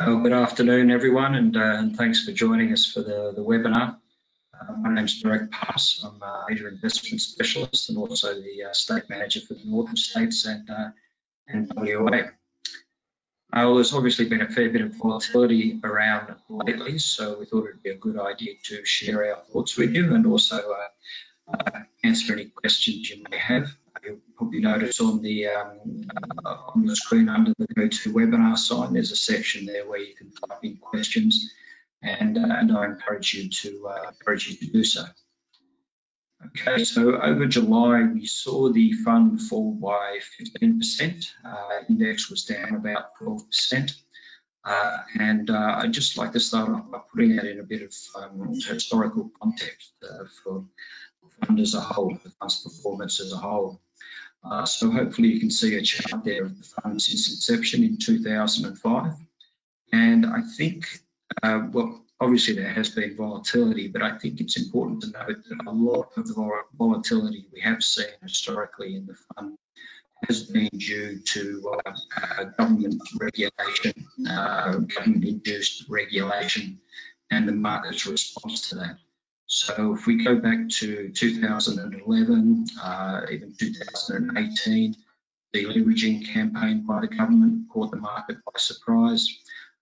Well, good afternoon, everyone, and, uh, and, thanks for joining us for the, the webinar. Uh, my name is Derek Paas. I'm a Asia Investment Specialist and also the uh, State Manager for the Northern States and, uh, and WA. Uh, well, there's obviously been a fair bit of volatility around lately, so we thought it'd be a good idea to share our thoughts with you and also uh, answer any questions you may have you'll probably notice on the um, uh, on the screen under the GoToWebinar sign, there's a section there where you can type in questions, and uh, and I encourage you to uh, encourage you to do so. Okay, so over July we saw the fund fall by 15%. Uh, index was down about 12%. Uh, and uh, I'd just like to start off by putting that in a bit of um, historical context uh, for the fund as a whole, the fund's performance as a whole. Uh, so hopefully you can see a chart there of the fund since inception in 2005. And I think, uh, well, obviously there has been volatility, but I think it's important to note that a lot of the volatility we have seen historically in the fund has been due to uh, uh, government regulation, uh, government-induced regulation, and the market's response to that. So if we go back to 2011, uh, even 2018, the leveraging campaign by the government caught the market by surprise.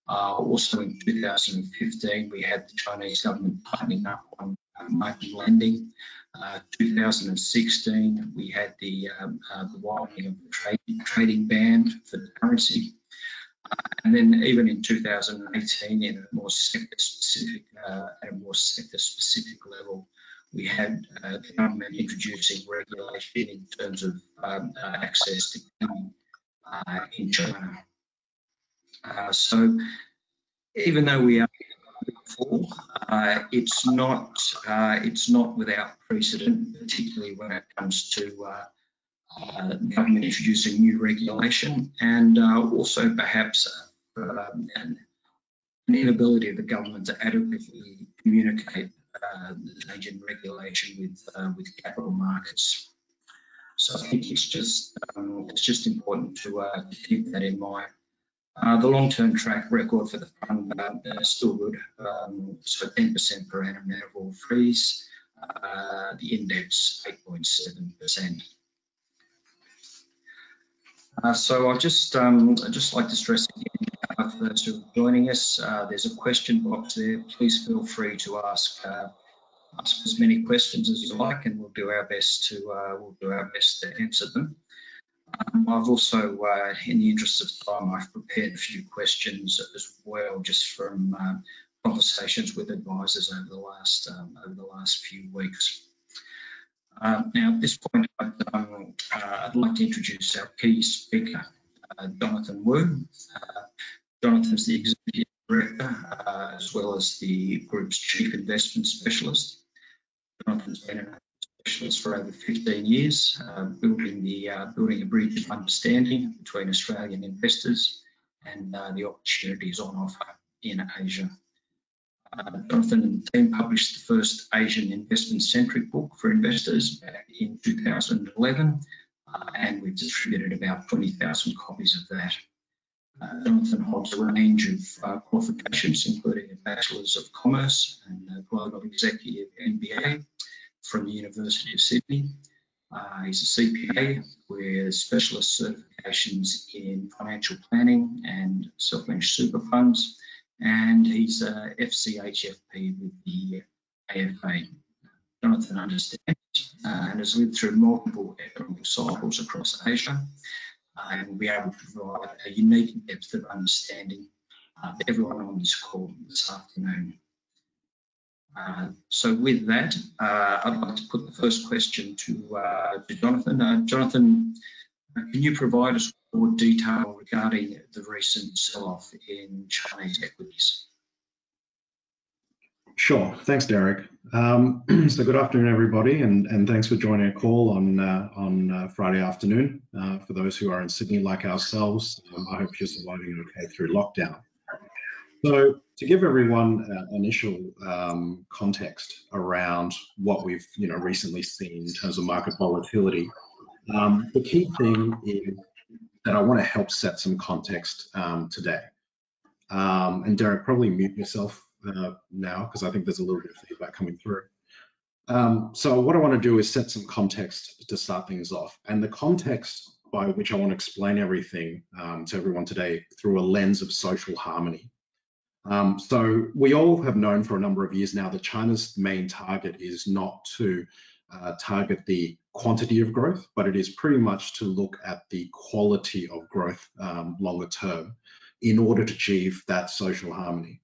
Uh, also in 2015, we had the Chinese government tightening up on uh, margin lending. Uh, 2016, we had the, um, uh, the widening of the trade, trading band for the currency. And then even in 2018, in a more sector-specific, uh, at a more sector-specific level, we had uh, the government introducing regulation in terms of um, uh, access to money uh, in China. Uh, so even though we are fall, uh, it's not it's not without precedent, particularly when it comes to uh, government introducing new regulation and uh, also perhaps um, an, an, inability of the government to adequately communicate uh, the change in regulation with uh, with capital markets. So I think it's just um, it's just important to, uh, keep that in mind. Uh, the long-term track record for the fund is still good, um, so 10% per annum net of all the index 8.7%. Uh, so I'll just um, I'd just like to stress again uh, for those who are joining us, uh, there's a question box there. Please feel free to ask uh, ask as many questions as you like, and we'll do our best to uh, we'll do our best to answer them. Um, I've also, in the interest of time, I've prepared a few questions as well, just from conversations with advisors over the last um, over the last few weeks. Uh, now, at this point, I'd, um, uh, I'd, like to introduce our key speaker, uh, Jonathan Wu. Uh, Jonathan's the Executive Director, uh, as well as the group's Chief Investment Specialist. Jonathan's been a specialist for over 15 years, uh, building, the, building a bridge of understanding between Australian investors and the opportunities on offer in Asia. Jonathan and the team published the first Asian investment-centric book for investors back in 2011, uh, and we've distributed about 20,000 copies of that. Uh, Jonathan holds a range of uh, qualifications, including a Bachelor's of Commerce and a Global Executive MBA from the University of Sydney. Uh, he's a CPA with specialist certifications in financial planning and self-managed super funds and he's a FCHFP with the AFA. Jonathan understands uh, and has lived through multiple economic cycles across Asia uh, and will be able to provide a unique depth of understanding uh, to everyone on this call this afternoon. Uh, so with that, uh, I'd like to put the first question to, uh, to Jonathan. Jonathan, can you provide us more detail regarding the recent sell-off in Chinese equities? Sure. Thanks, Derek. Um, so good afternoon, everybody, and, and thanks for joining a call on uh, on uh, Friday afternoon. Uh, for those who are in Sydney like ourselves, um, I hope you're surviving okay through lockdown. So to give everyone uh, initial um, context around what we've you know recently seen in terms of market volatility, um, the key thing is that I want to help set some context um, today. Um, and Derek, probably mute yourself uh, now because I think there's a little bit of feedback coming through. Um, so what I want to do is set some context to start things off. And the context by which I want to explain everything um, to everyone today through a lens of social harmony. Um, so we all have known for a number of years now that China's main target is not to uh, target the quantity of growth, but it is pretty much to look at the quality of growth um, longer term in order to achieve that social harmony.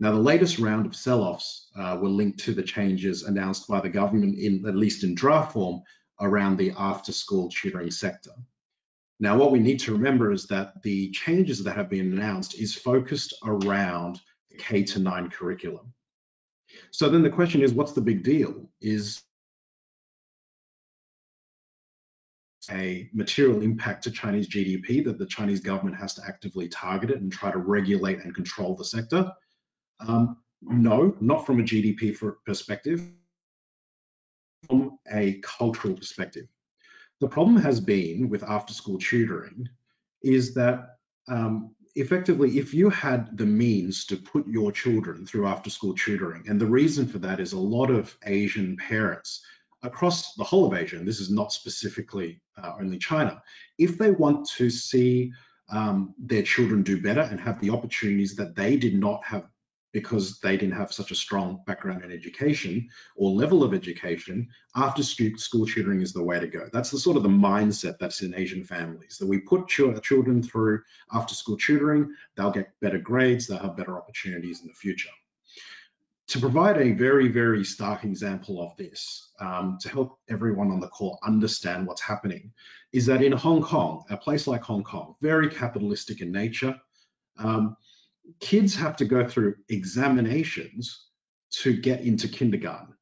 Now, the latest round of sell-offs uh, were linked to the changes announced by the government, in at least in draft form, around the after-school tutoring sector. Now, what we need to remember is that the changes that have been announced is focused around the K to 9 curriculum. So then the question is, what's the big deal? Is a material impact to Chinese GDP that the Chinese government has to actively target it and try to regulate and control the sector? Um, no, not from a GDP perspective, from a cultural perspective. The problem has been with after school tutoring is that um, effectively, if you had the means to put your children through after school tutoring, and the reason for that is a lot of Asian parents across the whole of Asia, and this is not specifically uh, only China, if they want to see um, their children do better and have the opportunities that they did not have because they didn't have such a strong background in education or level of education, after school tutoring is the way to go. That's the sort of the mindset that's in Asian families, that we put children through after school tutoring, they'll get better grades, they'll have better opportunities in the future. To provide a very, very stark example of this, um, to help everyone on the call understand what's happening, is that in Hong Kong, a place like Hong Kong, very capitalistic in nature, um, kids have to go through examinations to get into kindergarten.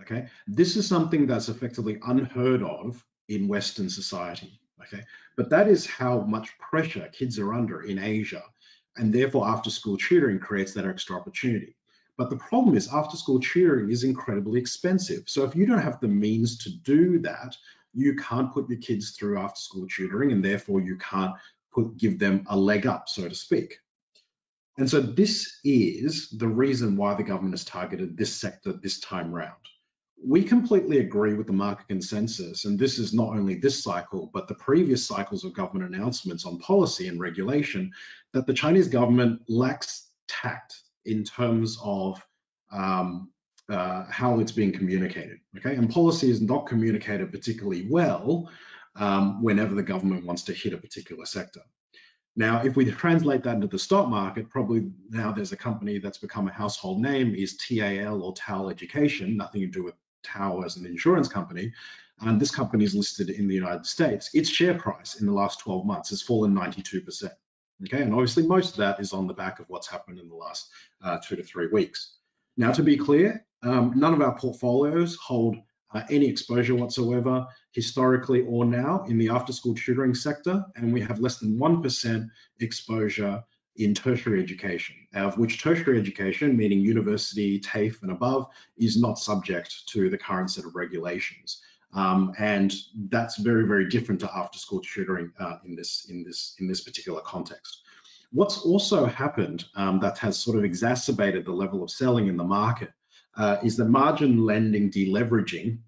Okay, this is something that's effectively unheard of in Western society. Okay, but that is how much pressure kids are under in Asia, and therefore after school tutoring creates that extra opportunity. But the problem is after school tutoring is incredibly expensive. So if you don't have the means to do that, you can't put your kids through after school tutoring and therefore you can't put give them a leg up, so to speak. And so this is the reason why the government has targeted this sector this time round. We completely agree with the market consensus, and this is not only this cycle, but the previous cycles of government announcements on policy and regulation, that the Chinese government lacks tact in terms of um, uh, how it's being communicated. Okay, and policy is not communicated particularly well um, whenever the government wants to hit a particular sector. Now, if we translate that into the stock market, probably now there's a company that's become a household name is TAL or TAL Education, nothing to do with TAL as an insurance company. And this company is listed in the United States. Its share price in the last 12 months has fallen 92%. Okay, and obviously most of that is on the back of what's happened in the last uh, two to three weeks. Now, to be clear, um, none of our portfolios hold uh, any exposure whatsoever historically or now in the after school tutoring sector, and we have less than 1% exposure in tertiary education, of which tertiary education, meaning university, TAFE and above, is not subject to the current set of regulations. Um, and that's very, very different to after school tutoring uh, in, this, in, this, in this particular context. What's also happened um, that has sort of exacerbated the level of selling in the market uh, is the margin lending deleveraging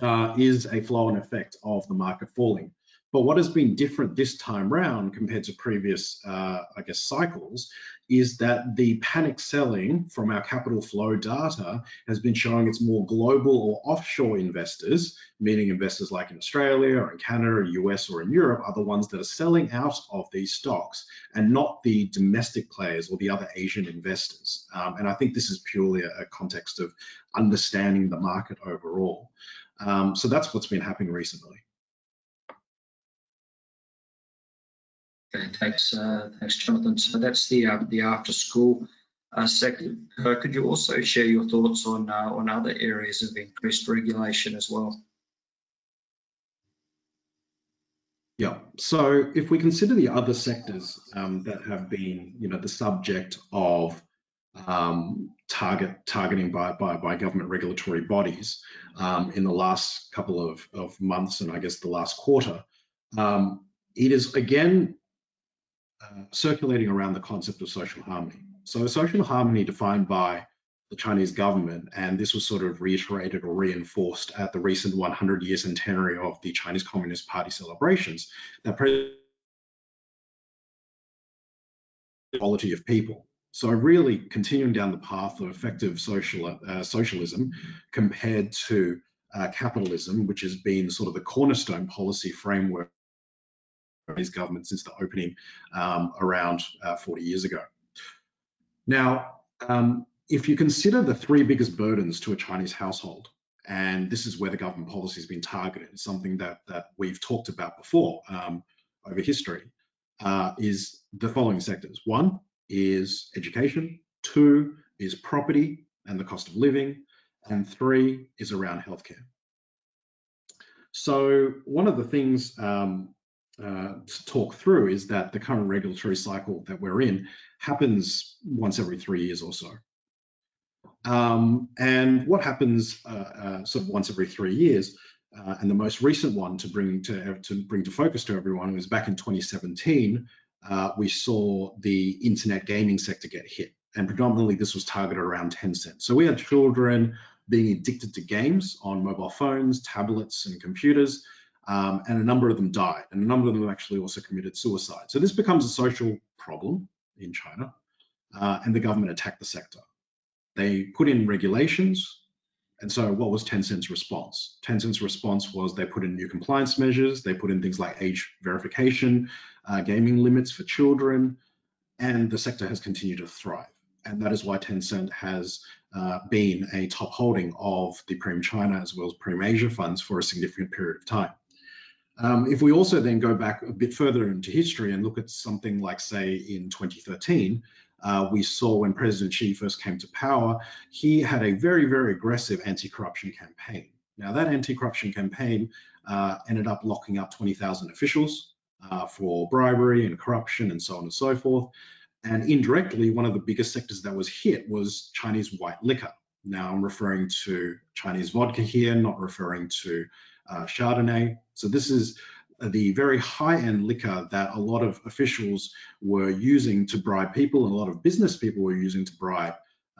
uh, is a flow and effect of the market falling. But what has been different this time round compared to previous, uh, I guess, cycles is that the panic selling from our capital flow data has been showing it's more global or offshore investors, meaning investors like in Australia or in Canada, or US or in Europe, are the ones that are selling out of these stocks and not the domestic players or the other Asian investors. Um, and I think this is purely a, a context of understanding the market overall. Um, so that's what's been happening recently. Okay, thanks, uh, thanks, Jonathan. So that's the uh, the after school uh, sector. Uh, could you also share your thoughts on uh, on other areas of increased regulation as well? Yeah. So if we consider the other sectors um, that have been, you know, the subject of um, target targeting by, by, by government regulatory bodies um, in the last couple of, of months and I guess the last quarter, um, it is again uh, circulating around the concept of social harmony. So social harmony defined by the Chinese government, and this was sort of reiterated or reinforced at the recent 100 year centenary of the Chinese Communist Party celebrations, that quality of people. So really continuing down the path of effective social uh, socialism compared to uh, capitalism, which has been sort of the cornerstone policy framework of government since the opening um, around uh, 40 years ago. Now, um, if you consider the three biggest burdens to a Chinese household, and this is where the government policy has been targeted, something that, that we've talked about before um, over history, uh, is the following sectors. One is education, two is property and the cost of living, and three is around healthcare. So one of the things um, uh, to talk through is that the current regulatory cycle that we're in happens once every three years or so. Um, and what happens uh, uh, sort of once every three years, uh, and the most recent one to bring to, to bring to focus to everyone was back in 2017, uh, we saw the internet gaming sector get hit. And predominantly this was targeted around Tencent. So we had children being addicted to games on mobile phones, tablets, and computers, um, and a number of them died, and a number of them actually also committed suicide. So this becomes a social problem in China, uh, and the government attacked the sector. They put in regulations. And so what was Tencent's response? Tencent's response was they put in new compliance measures. They put in things like age verification, uh, gaming limits for children, and the sector has continued to thrive. And that is why Tencent has uh, been a top holding of the Prem China as well as Prem Asia funds for a significant period of time. Um, if we also then go back a bit further into history and look at something like, say, in 2013, uh, we saw when President Xi first came to power, he had a very, very aggressive anti-corruption campaign. Now that anti-corruption campaign uh, ended up locking up 20,000 officials uh, for bribery and corruption and so on and so forth. And indirectly, one of the biggest sectors that was hit was Chinese white liquor. Now I'm referring to Chinese vodka here, not referring to uh, Chardonnay. So this is the very high-end liquor that a lot of officials were using to bribe people and a lot of business people were using to bribe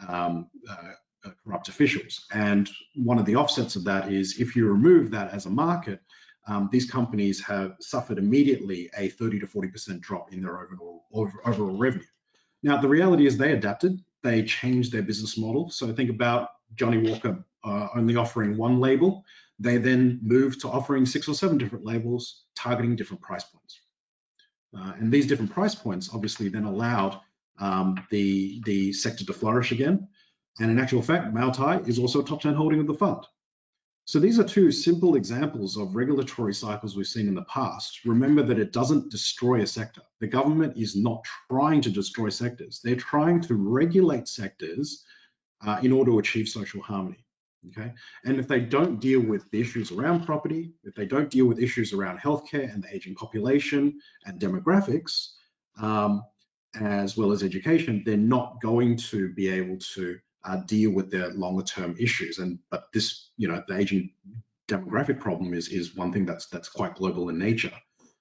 um, uh, corrupt officials. And one of the offsets of that is if you remove that as a market, um, these companies have suffered immediately a 30 to 40% drop in their overall, over, overall revenue. Now, the reality is they adapted, they changed their business model. So think about Johnnie Walker uh, only offering one label they then moved to offering six or seven different labels targeting different price points. Uh, and these different price points obviously then allowed um, the, the sector to flourish again. And in actual fact, Moutai is also a top 10 holding of the fund. So these are two simple examples of regulatory cycles we've seen in the past. Remember that it doesn't destroy a sector. The government is not trying to destroy sectors. They're trying to regulate sectors uh, in order to achieve social harmony okay? And if they don't deal with the issues around property, if they don't deal with issues around healthcare and the aging population and demographics, um, as well as education, they're not going to be able to uh, deal with their longer term issues. And but this, you know, the aging demographic problem is is one thing that's that's quite global in nature.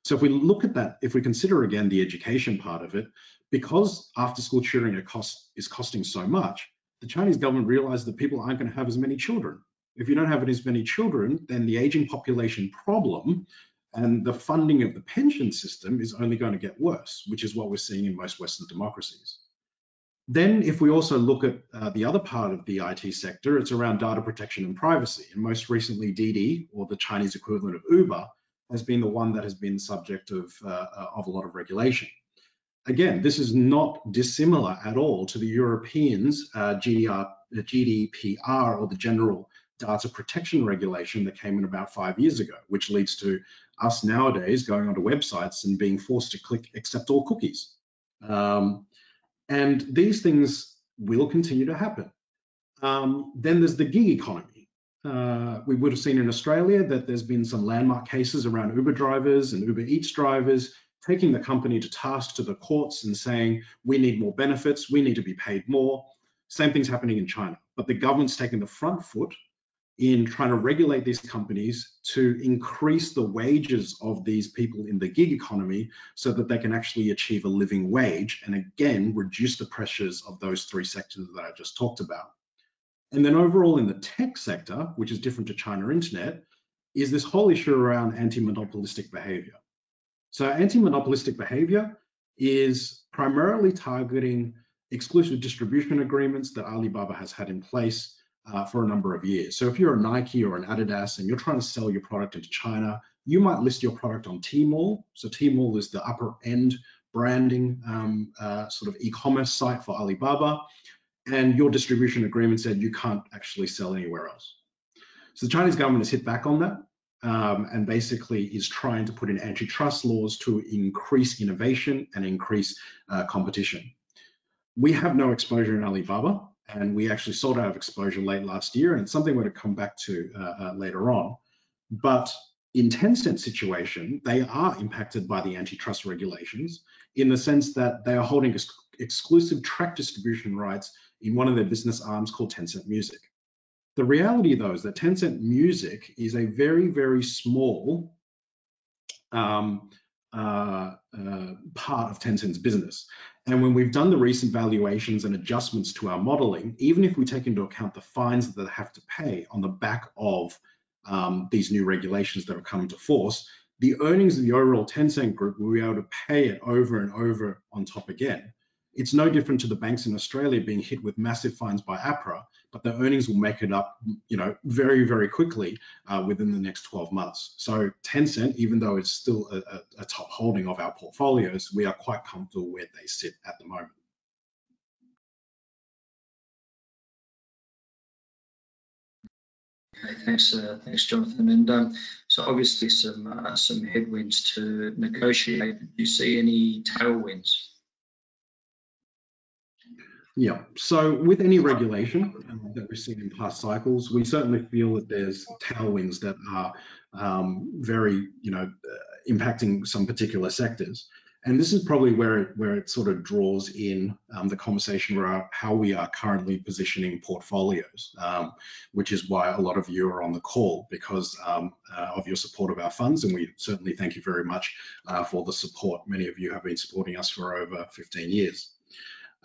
So if we look at that, if we consider again the education part of it, because after school tutoring cost, is costing so much, the Chinese government realized that people aren't going to have as many children. If you don't have as many children, then the aging population problem and the funding of the pension system is only going to get worse, which is what we're seeing in most Western democracies. Then if we also look at uh, the other part of the IT sector, it's around data protection and privacy. And most recently, Didi, or the Chinese equivalent of Uber, has been the one that has been subject of, uh, uh of a lot of regulation. Again, this is not dissimilar at all to the Europeans' uh, GDR, GDPR or the General Data Protection Regulation that came in about five years ago, which leads to us nowadays going onto websites and being forced to click accept all cookies. Um, and these things will continue to happen. Um, then there's the gig economy. Uh, we would have seen in Australia that there's been some landmark cases around Uber drivers and Uber Eats drivers taking the company to task to the courts and saying, we need more benefits, we need to be paid more. Same thing's happening in China, but the government's taking the front foot in trying to regulate these companies to increase the wages of these people in the gig economy so that they can actually achieve a living wage and again reduce the pressures of those three sectors that I just talked about. And then overall in the tech sector, which is different to China Internet, is this whole issue around anti-monopolistic behavior. So anti-monopolistic behavior is primarily targeting exclusive distribution agreements that Alibaba has had in place uh, for a number of years. So if you're a Nike or an Adidas and you're trying to sell your product into China, you might list your product on Tmall. So Tmall is the upper end branding um, uh, sort of e-commerce site for Alibaba. And your distribution agreement said you can't actually sell anywhere else. So the Chinese government has hit back on that um, and basically is trying to put in antitrust laws to increase innovation and increase uh, competition. We have no exposure in Alibaba and we actually sold out of exposure late last year, and it's something we're going to come back to uh, uh, later on. But in Tencent situation, they are impacted by the antitrust regulations in the sense that they are holding ex exclusive track distribution rights in one of their business arms called Tencent Music. The reality, though, is that Tencent Music is a very, very small um, uh, uh, part of Tencent's business. And when we've done the recent valuations and adjustments to our modeling, even if we take into account the fines that they have to pay on the back of um, these new regulations that have come into force, the earnings of the overall Tencent group will be able to pay it over and over on top again. It's no different to the banks in Australia being hit with massive fines by APRA, but the earnings will make it up, you know, very, very quickly uh, within the next 12 months. So Tencent, even though it's still a, a top holding of our portfolios, we are quite comfortable where they sit at the moment. Okay, thanks, uh, thanks, Jonathan. And um, so obviously some uh, some headwinds to negotiate. Do you see any tailwinds? Yeah. So with any regulation um, that we've seen in past cycles, we certainly feel that there's tailwinds that are um, very, you know, uh, impacting some particular sectors. And this is probably where it, where it sort of draws in um, the conversation around how we are currently positioning portfolios, um, which is why a lot of you are on the call because um, uh, of your support of our funds. And we certainly thank you very much uh, for the support. Many of you have been supporting us for over 15 years.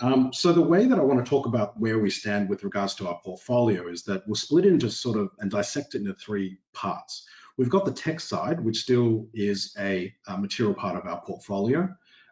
Um, so the way that I want to talk about where we stand with regards to our portfolio is that we'll split into sort of and dissect it into three parts. We've got the tech side, which still is a, a material part of our portfolio.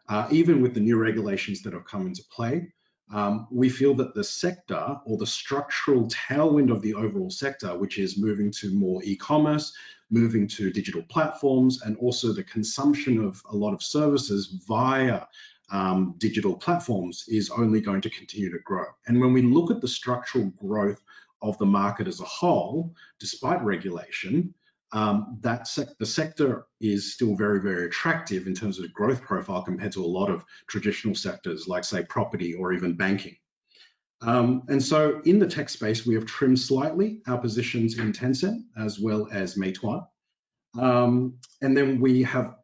Uh, even with the new regulations that have come into play, um, we feel that the sector or the structural tailwind of the overall sector, which is moving to more e-commerce, moving to digital platforms, and also the consumption of a lot of services via um, digital platforms is only going to continue to grow. And when we look at the structural growth of the market as a whole, despite regulation, um, that sec the sector is still very, very attractive in terms of growth profile compared to a lot of traditional sectors like, say, property or even banking. Um, and so in the tech space, we have trimmed slightly our positions in Tencent as well as Meituan. Um, and then we have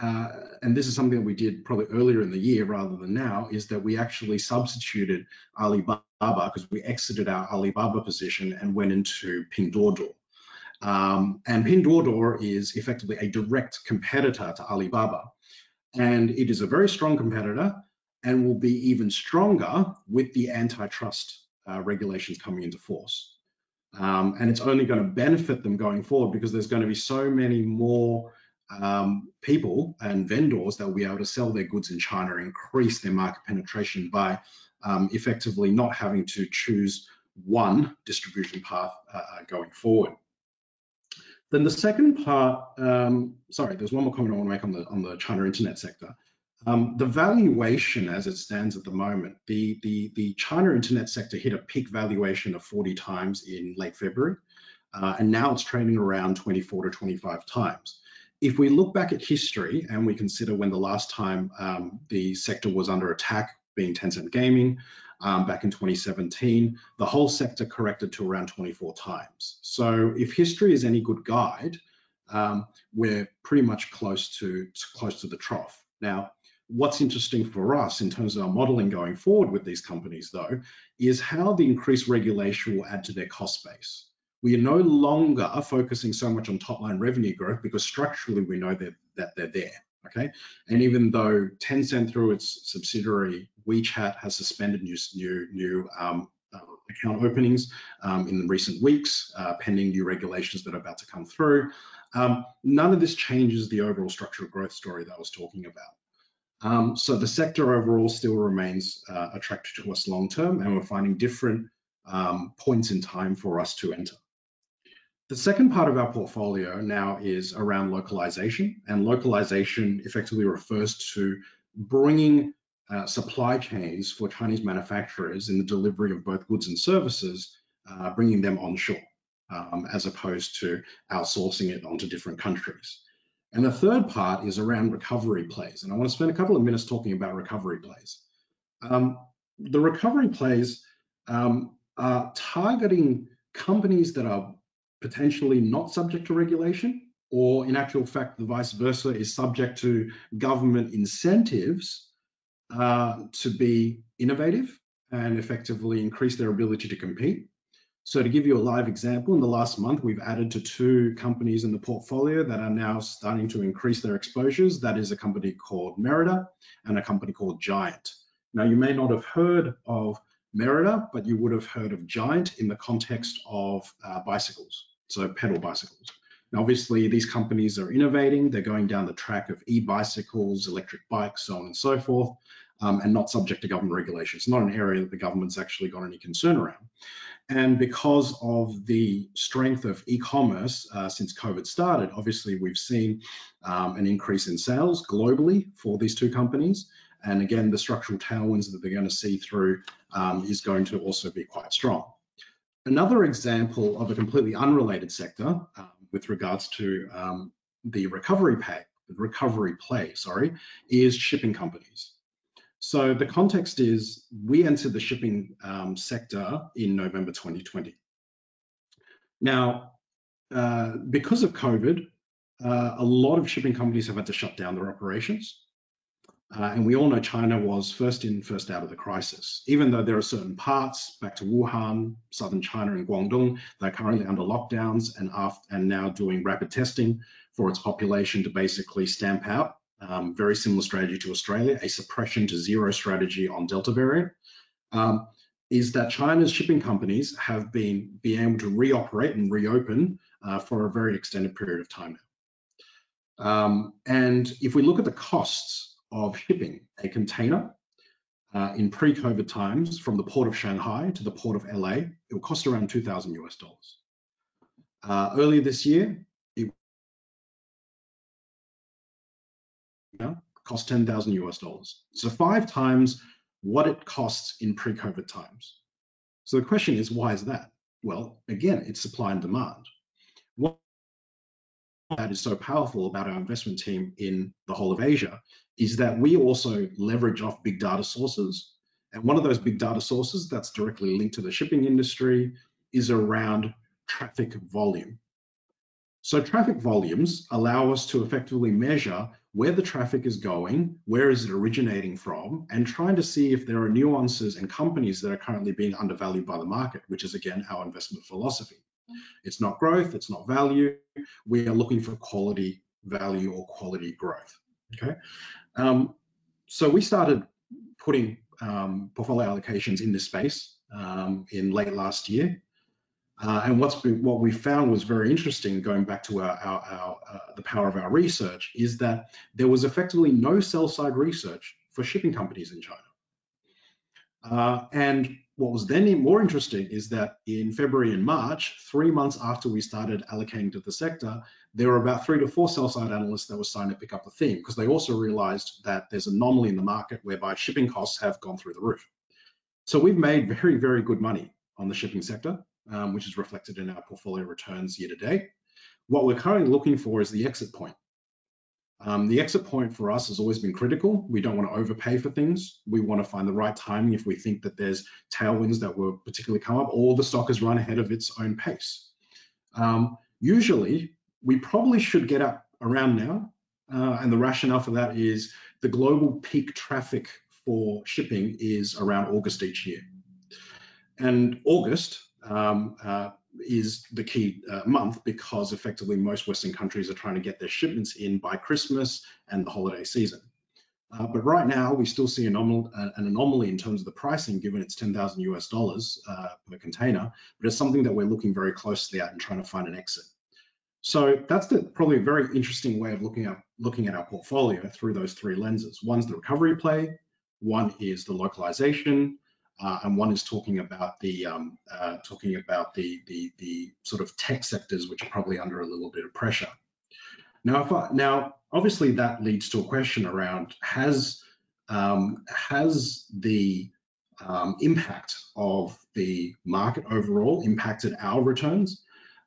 uh, and this is something that we did probably earlier in the year rather than now, is that we actually substituted Alibaba because we exited our Alibaba position and went into Pinduoduo. Um, and Pinduoduo is effectively a direct competitor to Alibaba. And it is a very strong competitor and will be even stronger with the antitrust uh, regulations coming into force. Um, and it's only going to benefit them going forward because there's going to be so many more um, people and vendors that will be able to sell their goods in China, increase their market penetration by um, effectively not having to choose one distribution path uh, uh, going forward. Then the second part, um, sorry, there's one more comment I want to make on the on the China internet sector. Um, the valuation as it stands at the moment, the, the, the China internet sector hit a peak valuation of 40 times in late February, uh, and now it's trading around 24 to 25 times if we look back at history and we consider when the last time um, the sector was under attack, being Tencent Gaming, um, back in 2017, the whole sector corrected to around 24 times. So if history is any good guide, um, we're pretty much close to, to, close to the trough. Now, what's interesting for us in terms of our modeling going forward with these companies, though, is how the increased regulation will add to their cost base. We are no longer focusing so much on top line revenue growth because structurally we know that, that they're there. Okay, and even though Tencent through its subsidiary WeChat has suspended new new new um, uh, account openings um, in recent weeks, uh, pending new regulations that are about to come through. Um, none of this changes the overall structural growth story that I was talking about. Um, so the sector overall still remains uh, attractive to us long term, and we're finding different um, points in time for us to enter. The second part of our portfolio now is around localization, and localization effectively refers to bringing uh, supply chains for Chinese manufacturers in the delivery of both goods and services, uh, bringing them onshore, um, as opposed to outsourcing it onto different countries. And the third part is around recovery plays. And I want to spend a couple of minutes talking about recovery plays. Um, the recovery plays um, are targeting companies that are potentially not subject to regulation, or in actual fact, the vice versa is subject to government incentives uh, to be innovative and effectively increase their ability to compete. So to give you a live example, in the last month, we've added to two companies in the portfolio that are now starting to increase their exposures. That is a company called Merida and a company called Giant. Now, you may not have heard of Merida, but you would have heard of Giant in the context of uh, bicycles, so pedal bicycles. Now, obviously, these companies are innovating. They're going down the track of e-bicycles, electric bikes, so on and so forth, um, and not subject to government regulation. It's not an area that the government's actually got any concern around. And because of the strength of e-commerce uh, since COVID started, obviously we've seen um, an increase in sales globally for these two companies. And again, the structural tailwinds that they're going to see through um, is going to also be quite strong. Another example of a completely unrelated sector um, with regards to um, the recovery pay, recovery play, sorry, is shipping companies. So the context is we entered the shipping um, sector in November 2020. Now, uh, because of COVID, uh, a lot of shipping companies have had to shut down their operations. Uh, and we all know China was first in, first out of the crisis. Even though there are certain parts, back to Wuhan, southern China and Guangdong, that are currently under lockdowns and, and now doing rapid testing for its population to basically stamp out. Um, very similar strategy to Australia, a suppression to zero strategy on Delta variant. Um, is that China's shipping companies have been being able to reoperate and reopen uh, for a very extended period of time now. Um, and if we look at the costs of shipping a container uh, in pre-COVID times from the port of Shanghai to the port of LA, it will cost around 2,000 US dollars. Uh, earlier this year, it cost 10,000 US dollars. So five times what it costs in pre-COVID times. So the question is, why is that? Well, again, it's supply and demand. That is so powerful about our investment team in the whole of Asia is that we also leverage off big data sources. And one of those big data sources that's directly linked to the shipping industry is around traffic volume. So traffic volumes allow us to effectively measure where the traffic is going, where is it originating from, and trying to see if there are nuances and companies that are currently being undervalued by the market, which is again our investment philosophy. It's not growth, it's not value. We are looking for quality value or quality growth. Okay. Um, so we started putting um, portfolio allocations in this space um, in late last year. Uh, and what's been, what we found was very interesting, going back to our, our, our uh, the power of our research, is that there was effectively no sell side research for shipping companies in China. Uh, and what was then more interesting is that in February and March, three months after we started allocating to the sector, there were about three to four sell side analysts that were starting to pick up the theme because they also realized that there's an anomaly in the market whereby shipping costs have gone through the roof. So we've made very, very good money on the shipping sector, um, which is reflected in our portfolio returns year to date. What we're currently looking for is the exit point. Um, the exit point for us has always been critical. We don't want to overpay for things. We want to find the right timing if we think that there's tailwinds that will particularly come up or the stock has run ahead of its own pace. Um, usually, we probably should get up around now. Uh, and the rationale for that is the global peak traffic for shipping is around August each year. And August, um, uh, is the key uh, month because effectively most Western countries are trying to get their shipments in by Christmas and the holiday season. Uh, but right now, we still see an, anomal an, anomaly in terms of the pricing, given it's 10,000 US dollars uh, per container. But it's something that we're looking very closely at and trying to find an exit. So that's the, probably a very interesting way of looking at looking at our portfolio through those three lenses. One's the recovery play, one is the localization, uh, and one is talking about the um, uh, talking about the, the the sort of tech sectors which are probably under a little bit of pressure. Now, I, now obviously that leads to a question around has um, has the um, impact of the market overall impacted our returns?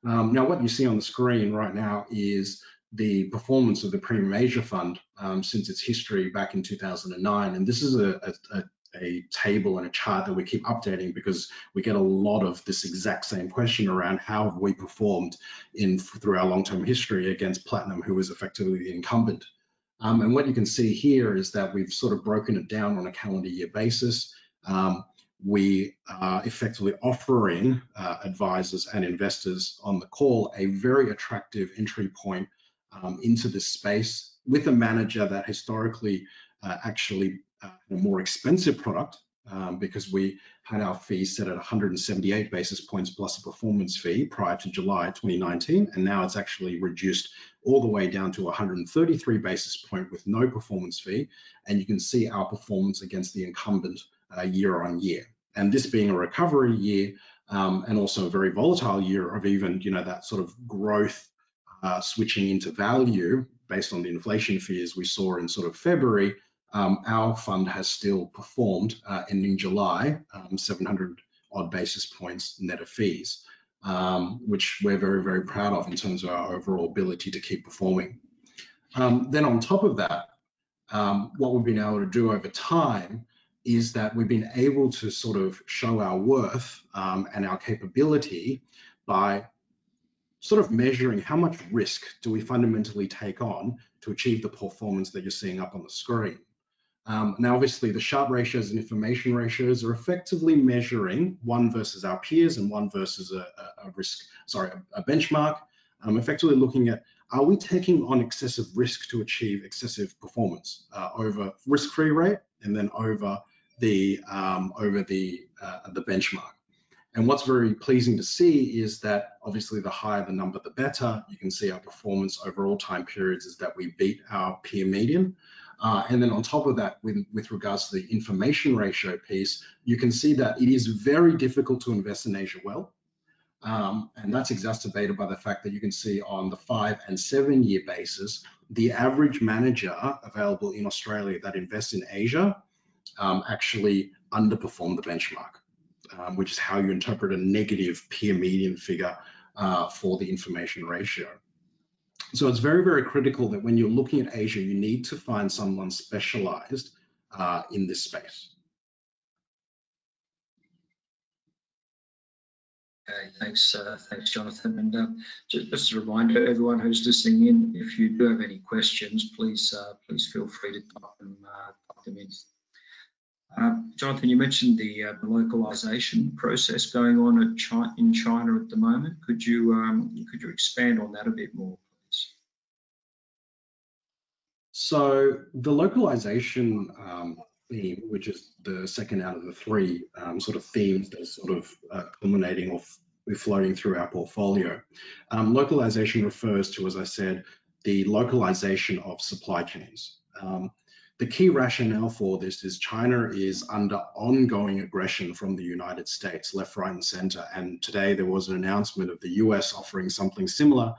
Um, now, what you see on the screen right now is the performance of the Premium Asia Fund um, since its history back in 2009. And this is a, a, a, table and a chart that we keep updating because we get a lot of this exact same question around how have we performed in through our long-term history against Platinum, who is effectively the incumbent. Um, and what you can see here is that we've sort of broken it down on a calendar year basis. Um, we are effectively offering uh, advisors and investors on the call a very attractive entry point um, into this space with a manager that historically uh, actually a more expensive product um, because we had our fees set at 178 basis points plus a performance fee prior to July 2019, and now it's actually reduced all the way down to 133 basis point with no performance fee, and you can see our performance against the incumbent uh, year on year. And this being a recovery year um, and also a very volatile year of even, you know, that sort of growth uh, switching into value based on the inflation fears we saw in sort of February, um, our fund has still performed uh, ending July, um, 700 odd basis points net of fees, um, which we're very, very proud of in terms of our overall ability to keep performing. Um, then on top of that, um, what we've been able to do over time is that we've been able to sort of show our worth um, and our capability by sort of measuring how much risk do we fundamentally take on to achieve the performance that you're seeing up on the screen. Um, now, obviously, the Sharpe ratios and information ratios are effectively measuring one versus our peers and one versus a, a risk, sorry, a, a benchmark. Um, effectively looking at are we taking on excessive risk to achieve excessive performance uh, over risk-free rate and then over the um, over the uh, the benchmark. And what's very pleasing to see is that obviously the higher the number, the better. You can see our performance over all time periods is that we beat our peer median. Uh, and then on top of that, with, with regards to the information ratio piece, you can see that it is very difficult to invest in Asia well. Um, and that's exacerbated by the fact that you can see on the five and seven year basis, the average manager available in Australia that invests in Asia um, actually underperformed the benchmark um, which is how you interpret a negative peer median figure uh, for the information ratio. So it's very, very critical that when you're looking at Asia, you need to find someone specialized uh, in this space. Okay, thanks, uh, thanks, Jonathan. And uh, just, a reminder, everyone who's listening in, if you do have any questions, please, uh, please feel free to type them, uh, type them in uh, Jonathan, you mentioned the, uh, localization process going on in China at the moment. Could you um, could you expand on that a bit more, please? So the localization um, theme, which is the second out of the three um, sort of themes that are sort of uh, culminating or floating through our portfolio. Um, localization refers to, as I said, the localization of supply chains. Um, the key rationale for this is China is under ongoing aggression from the United States, left, right, and center. And today there was an announcement of the US offering something similar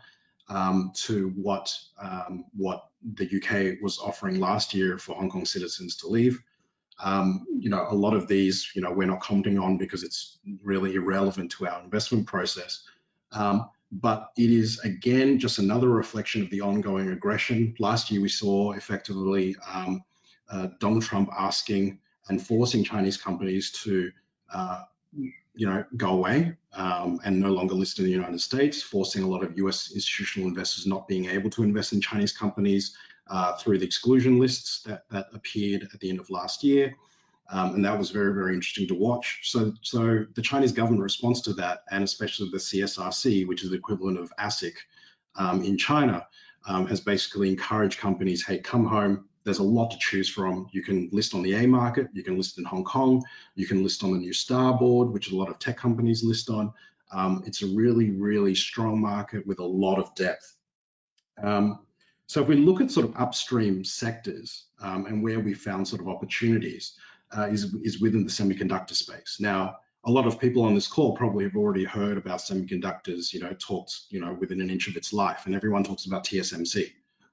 um, to what um, what the UK was offering last year for Hong Kong citizens to leave. Um, you know, a lot of these, you know, we're not commenting on because it's really irrelevant to our investment process. Um, but it is again just another reflection of the ongoing aggression. Last year we saw effectively um, uh, Donald Trump asking and forcing Chinese companies to, uh, you know, go away um, and no longer listed in the United States, forcing a lot of US institutional investors not being able to invest in Chinese companies uh, through the exclusion lists that, that appeared at the end of last year. Um, and that was very, very interesting to watch. So, so the Chinese government response to that, and especially the CSRC, which is the equivalent of ASIC um, in China, um, has basically encouraged companies, hey, come home. There's a lot to choose from. You can list on the A market, you can list in Hong Kong, you can list on the new Star board, which a lot of tech companies list on. Um, it's a really, really strong market with a lot of depth. Um, so if we look at sort of upstream sectors um, and where we found sort of opportunities uh, is, is within the semiconductor space. Now, a lot of people on this call probably have already heard about semiconductors, you know, talked, you know, within an inch of its life, and everyone talks about TSMC.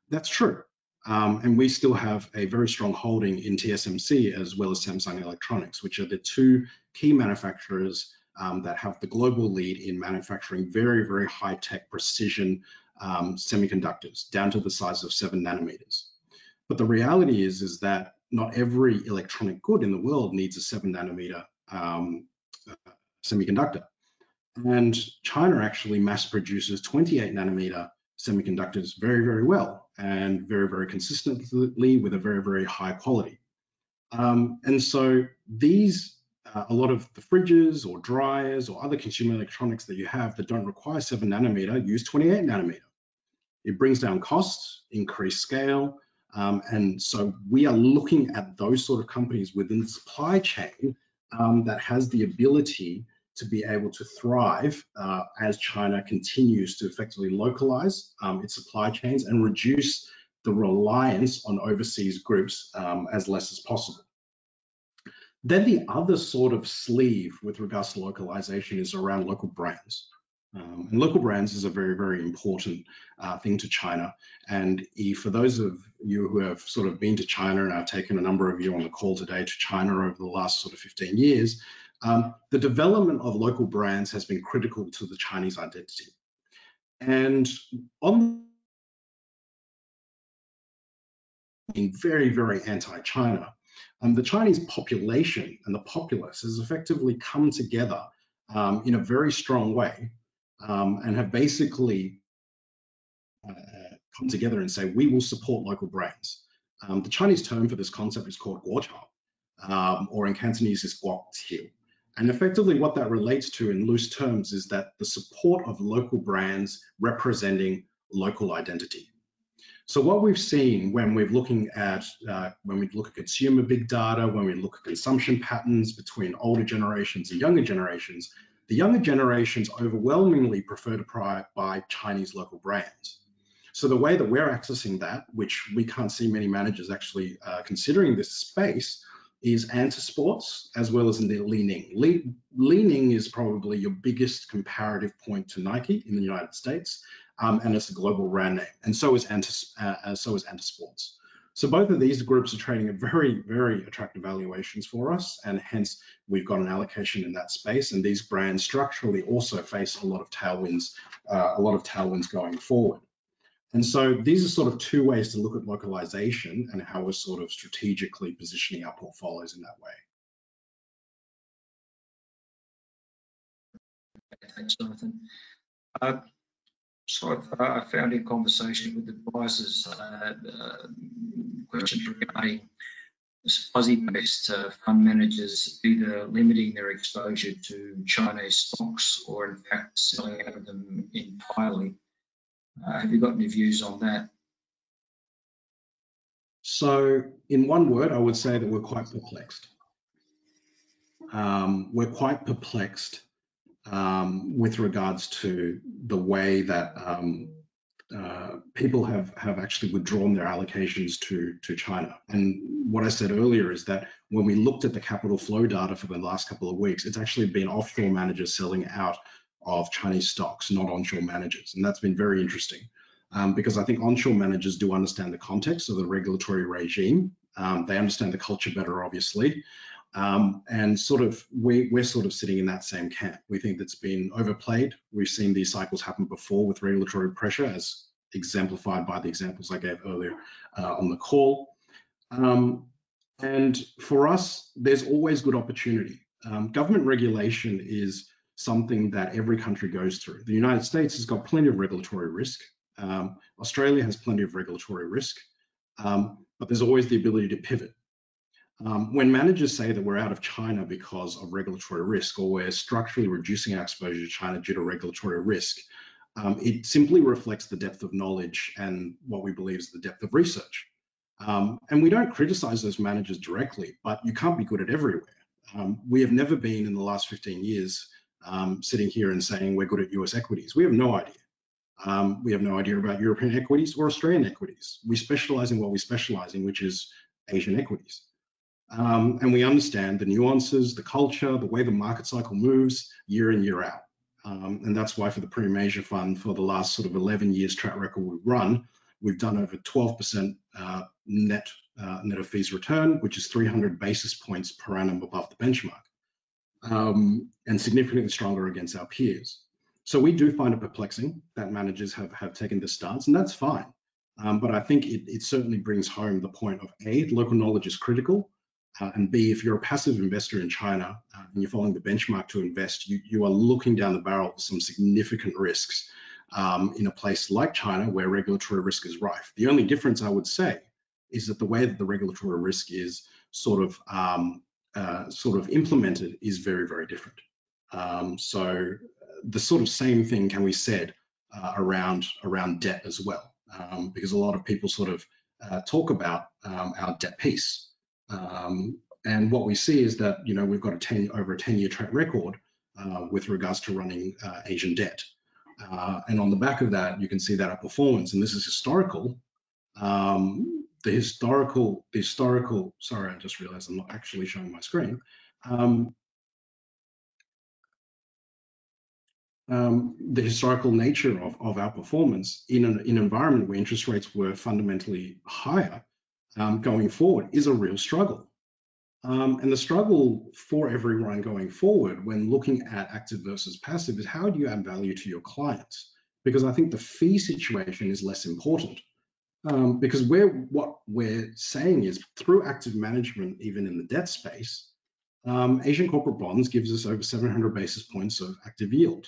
That's true. Um, and we still have a very strong holding in TSMC as well as Samsung Electronics, which are the two key manufacturers um, that have the global lead in manufacturing very, very high tech precision um, semiconductors down to the size of seven nanometers. But the reality is, is that not every electronic good in the world needs a seven nanometer um, uh, semiconductor. And China actually mass produces 28 nanometer semiconductors very, very well and very, very consistently with a very, very high quality. Um, and so these, uh, a lot of the fridges or dryers or other consumer electronics that you have that don't require seven nanometer use 28 nanometer. It brings down costs, increase scale, um, and so we are looking at those sort of companies within the supply chain um, that has the ability to be able to thrive uh, as China continues to effectively localize um, its supply chains and reduce the reliance on overseas groups um, as less as possible. Then the other sort of sleeve with regards to localization is around local brands. Um, and local brands is a very, very important uh, thing to China. And for those of you who have sort of been to China, and I've taken a number of you on the call today to China over the last sort of 15 years, um, the development of local brands has been critical to the Chinese identity. And on being very, very anti-China, um, the Chinese population and the populace has effectively come together um, in a very strong way um, and have basically uh, come together and say, we will support local brands. Um, the Chinese term for this concept is called guochao, um, or in Cantonese is guoqiu. And effectively what that relates to in loose terms is that the support of local brands representing local identity. So what we've seen when we're looking at, uh, when we look at consumer big data, when we look at consumption patterns between older generations and younger generations, the younger generations overwhelmingly prefer to buy Chinese local brands. So the way that we're accessing that, which we can't see many managers actually uh, considering this space, is Sports as well as in the Li-Ning. Li-Ning is probably your biggest comparative point to Nike in the United States, um, and it's a global brand name. And so is Anta, uh, so is Sports. So both of these groups are trading at very, very attractive valuations for us, and hence we've got an allocation in that space. And these brands structurally also face a lot of tailwinds, uh, a lot of tailwinds going forward. And so these are sort of two ways to look at localization and how we're sort of strategically positioning our portfolios in that way. Thanks, Jonathan. Uh, so I found in conversation with advisors uh, uh, questions regarding Aussie-based uh, fund managers either limiting their exposure to Chinese stocks or in fact selling out of them entirely. Uh, have you got any views on that? So in one word, I would say that we're quite perplexed. Um, we're quite perplexed um, with regards to the way that um, uh, people have, have actually withdrawn their allocations to, to China. And what I said earlier is that when we looked at the capital flow data for the last couple of weeks, it's actually been offshore managers selling out of Chinese stocks, not onshore managers. And that's been very interesting um, because I think onshore managers do understand the context of the regulatory regime. Um, they understand the culture better, obviously. Um, and sort of we, we're sort of sitting in that same camp. We think that's been overplayed. We've seen these cycles happen before with regulatory pressure, as exemplified by the examples I gave earlier uh, on the call. Um, and for us, there's always good opportunity. Um, government regulation is something that every country goes through. The United States has got plenty of regulatory risk. Um, Australia has plenty of regulatory risk, um, but there's always the ability to pivot. Um, when managers say that we're out of China because of regulatory risk or we're structurally reducing our exposure to China due to regulatory risk, um, it simply reflects the depth of knowledge and what we believe is the depth of research. Um, and we don't criticize those managers directly, but you can't be good at everywhere. Um, we have never been in the last 15 years um, sitting here and saying we're good at US equities. We have no idea. Um, we have no idea about European equities or Australian equities. We specialize in what we specialize in, which is Asian equities. Um, and we understand the nuances, the culture, the way the market cycle moves year in, year out. Um, and that's why for the Premium Asia Fund, for the last sort of 11 years track record we've run, we've done over 12% uh, net uh, net of fees return, which is 300 basis points per annum above the benchmark, um, and significantly stronger against our peers. So we do find it perplexing that managers have, have taken this stance, and that's fine. Um, but I think it, it certainly brings home the point of A, local knowledge is critical, uh, and B, if you're a passive investor in China uh, and you're following the benchmark to invest, you, you are looking down the barrel of some significant risks um, in a place like China where regulatory risk is rife. The only difference I would say is that the way that the regulatory risk is sort of um, uh, sort of implemented is very, very different. Um, so the sort of same thing can be said uh, around around debt as well, um, because a lot of people sort of uh, talk about um, our debt piece um, and what we see is that you know we've got a 10 over a 10 year track record uh, with regards to running uh, Asian debt. And on the back of that, you can see that our performance, and this is historical. The historical, the historical. Sorry, I just realized I'm not actually showing my screen. Um, um, the historical nature of, of our performance in an, in an environment where interest rates were fundamentally higher um, going forward is a real struggle. Um, and the struggle for everyone going forward when looking at active versus passive is how do you add value to your clients? Because I think the fee situation is less important. Um, because we're, what we're saying is through active management, even in the debt space, um, Asian corporate bonds gives us over 700 basis points of active yield.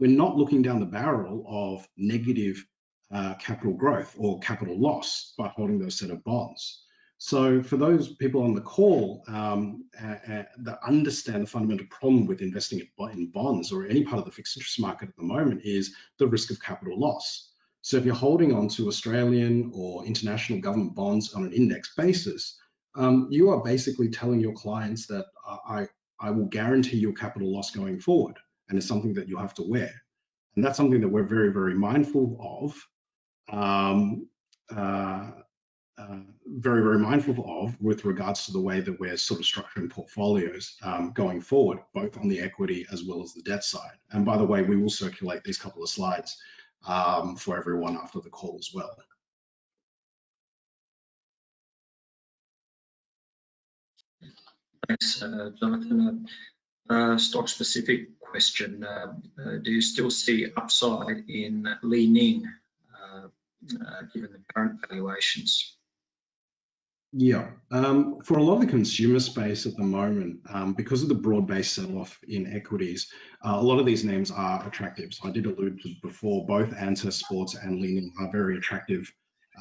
We're not looking down the barrel of negative uh, capital growth or capital loss by holding those set of bonds. So for those people on the call um, uh, uh, that understand the fundamental problem with investing in bonds or any part of the fixed interest market at the moment is the risk of capital loss. So if you're holding on to Australian or international government bonds on an index basis, um, you are basically telling your clients that I, I will guarantee your capital loss going forward, and it's something that you'll have to wear. And that's something that we're very, very mindful of um, uh, uh, very, very mindful of with regards to the way that we're sort of structuring portfolios um, going forward, both on the equity as well as the debt side. And by the way, we will circulate these couple of slides um, for everyone after the call as well. Thanks, uh, Jonathan. Uh, stock specific question. Uh, uh, do you still see upside in Li Ning uh, given the current valuations? Yeah, um, for a lot of the consumer space at the moment, um, because of the broad-based sell-off in equities, uh, a lot of these names are attractive. So I did allude to before, both Anta Sports and Li-Ning are very attractive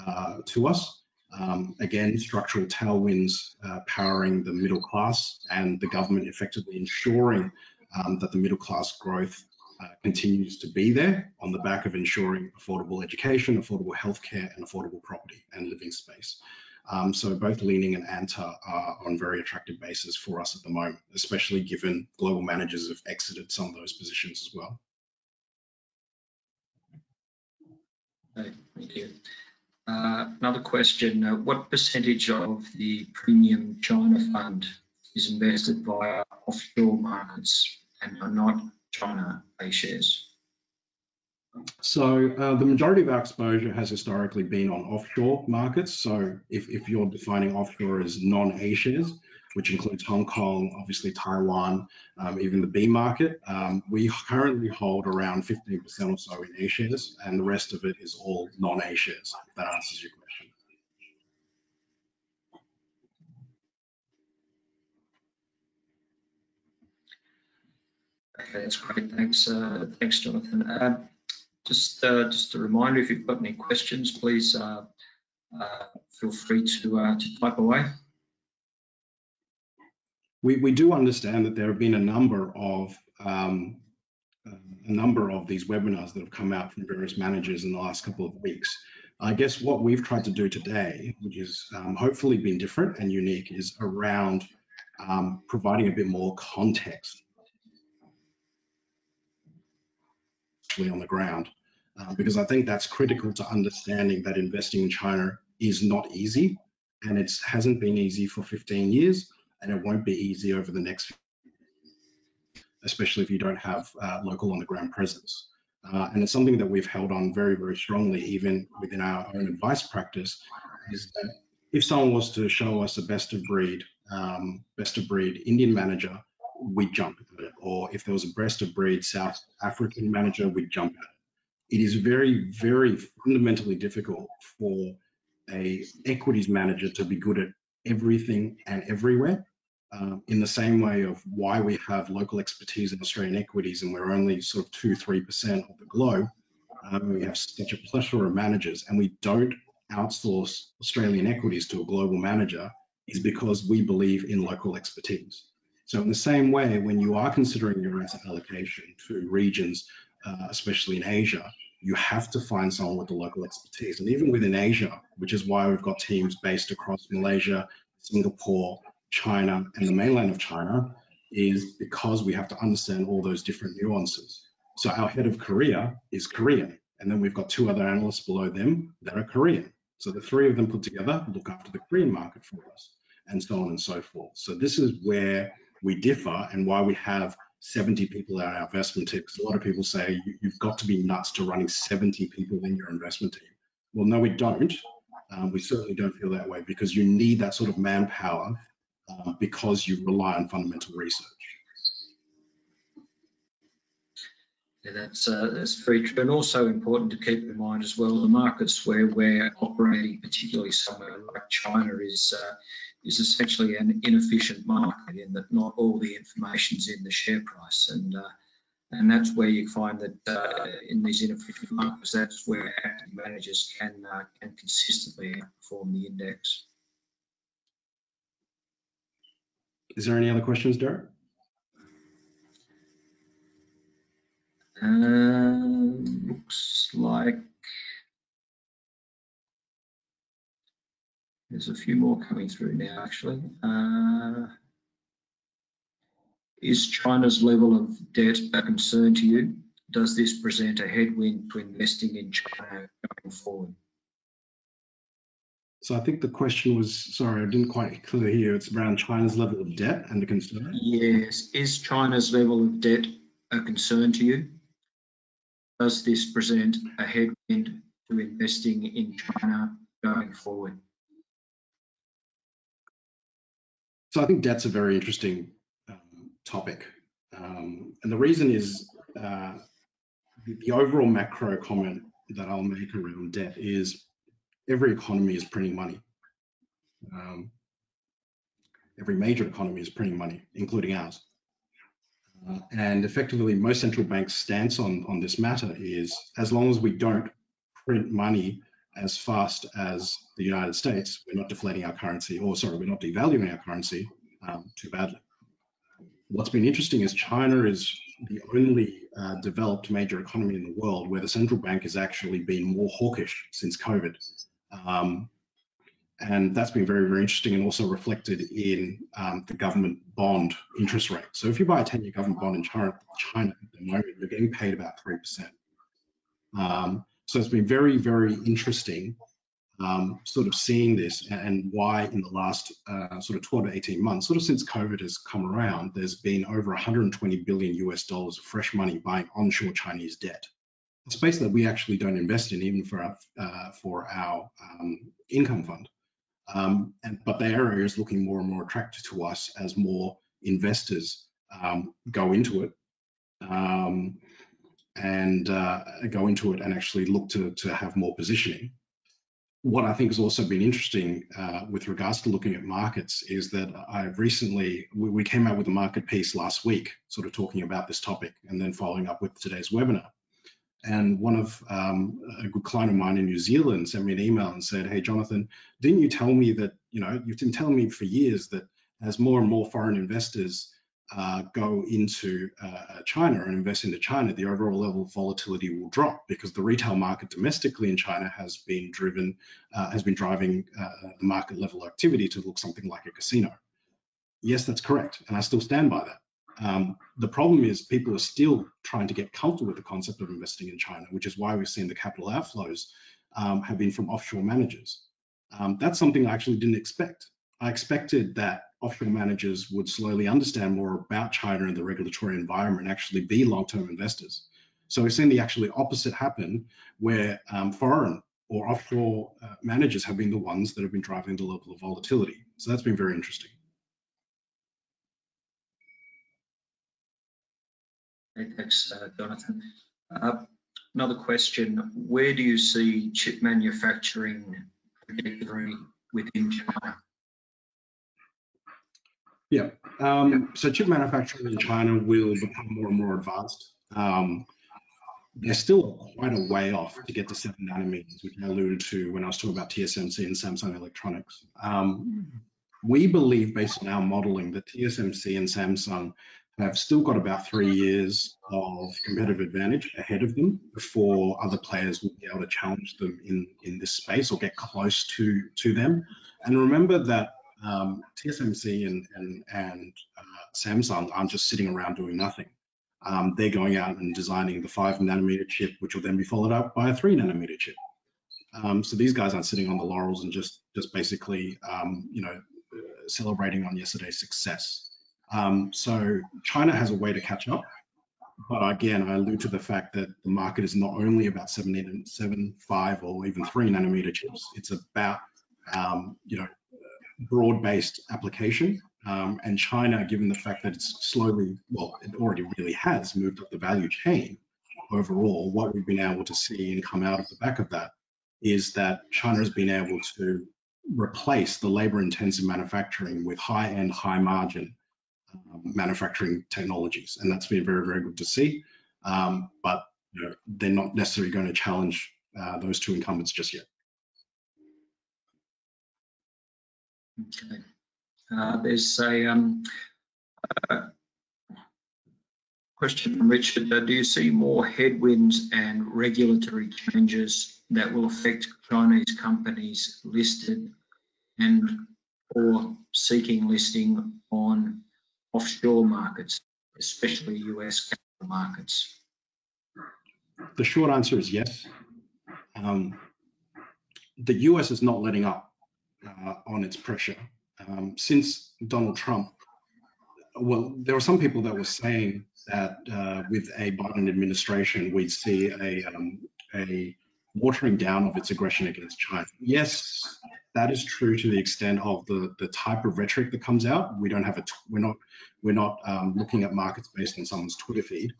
uh, to us. Um, again, structural tailwinds uh, powering the middle class and the government effectively ensuring um, that the middle class growth uh, continues to be there on the back of ensuring affordable education, affordable healthcare, and affordable property and living space. Um, so both Li-Ning and Anta are on very attractive bases for us at the moment, especially given global managers have exited some of those positions as well. Thank you. Uh, another question, uh, what percentage of the premium China fund is invested via offshore markets and are not China A shares? So uh, the majority of our exposure has historically been on offshore markets. So if, if you're defining offshore as non-A shares, which includes Hong Kong, obviously Taiwan, um, even the B market, um, we currently hold around 15% or so in A shares, and the rest of it is all non-A shares. If that answers your question. Okay, that's great. Thanks, uh, thanks, Jonathan. Um, just, uh, just a reminder, if you've got any questions, please uh, uh feel free to uh, to type away. we, we do understand that there have been a number of um, a number of these webinars that have come out from various managers in the last couple of weeks. I guess what we've tried to do today, which is um, hopefully been different and unique, is around um, providing a bit more context on the ground, uh, because I think that's critical to understanding that investing in China is not easy, and it hasn't been easy for 15 years, and it won't be easy over the next, especially if you don't have uh, local on the ground presence. Uh, and it's something that we've held on very, very strongly, even within our own advice practice, is that if someone was to show us a best of breed, um, best of breed Indian manager, we'd jump at it. Or if there was a best of breed South African manager, we'd jump at it. It is very, very fundamentally difficult for a equities manager to be good at everything and everywhere um, in the same way of why we have local expertise in Australian equities and we're only sort of two, three percent of the globe. Um, we have such a plethora of managers and we don't outsource Australian equities to a global manager is because we believe in local expertise. So in the same way, when you are considering your asset allocation to regions, uh, especially in Asia, you have to find someone with the local expertise. And even within Asia, which is why we've got teams based across Malaysia, Singapore, China and the mainland of China is because we have to understand all those different nuances. So our head of Korea is Korean, and then we've got two other analysts below them that are Korean. So the three of them put together look after the Korean market for us, and so on and so forth. So this is where we differ and why we have 70 people in our investment team. Because a lot of people say you've got to be nuts to running 70 people in your investment team. Well, no, we don't. Um, we certainly don't feel that way because you need that sort of manpower uh, because you rely on fundamental research. Yeah, that's uh, that's very true, and also important to keep in mind as well. The markets where we're operating, particularly somewhere like China, is uh, is essentially an inefficient market in that not all the information's in the share price, and uh, and that's where you find that uh, in these inefficient markets, that's where active managers can uh, can consistently outperform the index. Is there any other questions, Derek? Uh, looks like there's a few more coming through now, actually. Uh, is China's level of debt a concern to you? Does this present a headwind to investing in China going forward? So I think the question was, sorry, I didn't quite clear here. It's around China's level of debt and the concern. Yes. Is China's level of debt a concern to you? Does this present a headwind to investing in China going forward? So I think debt's a very interesting um, topic. Um, and the reason is uh, the, the overall macro comment that I'll make around debt is every economy is printing money. Um, every major economy is printing money, including ours. Uh, and effectively, most central banks' stance on, on this matter is as long as we don't print money as fast as the United States, we're not deflating our currency, or sorry, we're not devaluing our currency um, too badly. What's been interesting is China is the only uh, developed major economy in the world where the central bank has actually been more hawkish since COVID. Um, and that's been very, very interesting and also reflected in um, the government bond interest rate. So if you buy a 10-year government bond in China, China at the moment, you're getting paid about 3%. Um, so it's been very, very interesting um, sort of seeing this and why in the last uh, sort of 12 to 18 months, sort of since COVID has come around, there's been over 120 billion US dollars of fresh money buying onshore Chinese debt a space that we actually don't invest in even for our, uh, for our um, income fund. Um, and, but the area is looking more and more attractive to us as more investors um, go into it um, and uh, go into it and actually look to, to have more positioning. What I think has also been interesting uh, with regards to looking at markets is that I've recently, we, we came out with a market piece last week, sort of talking about this topic and then following up with today's webinar. And one of um, a good client of mine in New Zealand sent me an email and said, "Hey, Jonathan, didn't you tell me that you know you've been telling me for years that as more and more foreign investors uh, go into uh, China and invest into China, the overall level of volatility will drop because the retail market domestically in China has been driven, uh, has been driving uh, the market level activity to look something like a casino. Yes, that's correct, and I still stand by that. Um, the problem is people are still trying to get comfortable with the concept of investing in China, which is why we've seen the capital outflows um, have been from offshore managers. Um, that's something I actually didn't expect. I expected that offshore managers would slowly understand more about China and the regulatory environment actually be long-term investors. So we've seen the actually opposite happen where um, foreign or offshore uh, managers have been the ones that have been driving the level of volatility. So that's been very interesting. Thanks, uh, Jonathan. Uh, another question, where do you see chip manufacturing within China? Yeah, um, so chip manufacturing in China will become more and more advanced. Um, they're still quite a way off to get to seven nanometers, which I alluded to when I was talking about TSMC and Samsung Electronics. Um, we believe, based on our modeling, that TSMC and Samsung have still got about three years of competitive advantage ahead of them before other players will be able to challenge them in, in this space or get close to, to them. And remember that um, TSMC and, and, and uh, Samsung aren't just sitting around doing nothing. Um, they're going out and designing the five nanometer chip, which will then be followed up by a three nanometer chip. Um, so these guys aren't sitting on the laurels and just just basically, um, you know, celebrating on yesterday's success. Um, so China has a way to catch up. But again, I allude to the fact that the market is not only about seven, seven, five, or even three nanometer chips. It's about um, you know broad-based application. Um, and China, given the fact that it's slowly, well, it already really has moved up the value chain overall, what we've been able to see and come out of the back of that is that China has been able to replace the labor-intensive manufacturing with high-end, high-margin um, manufacturing technologies, and that's been very, very good to see. Um, but you know, they're not necessarily going to challenge uh, those two incumbents just yet. Okay. Uh, there's a um, uh, question from Richard. Uh, do you see more headwinds and regulatory changes that will affect Chinese companies listed and or seeking listing on offshore markets, especially US capital markets? The short answer is yes. Um, the US is not letting up uh, on its pressure. Um, since Donald Trump, well, there were some people that were saying that uh, with a Biden administration, we'd see a, um, a watering down of its aggression against China. Yes, that is true to the extent of the, the type of rhetoric that comes out. We don't have a, we're not, we're not um, looking at markets based on someone's Twitter feed.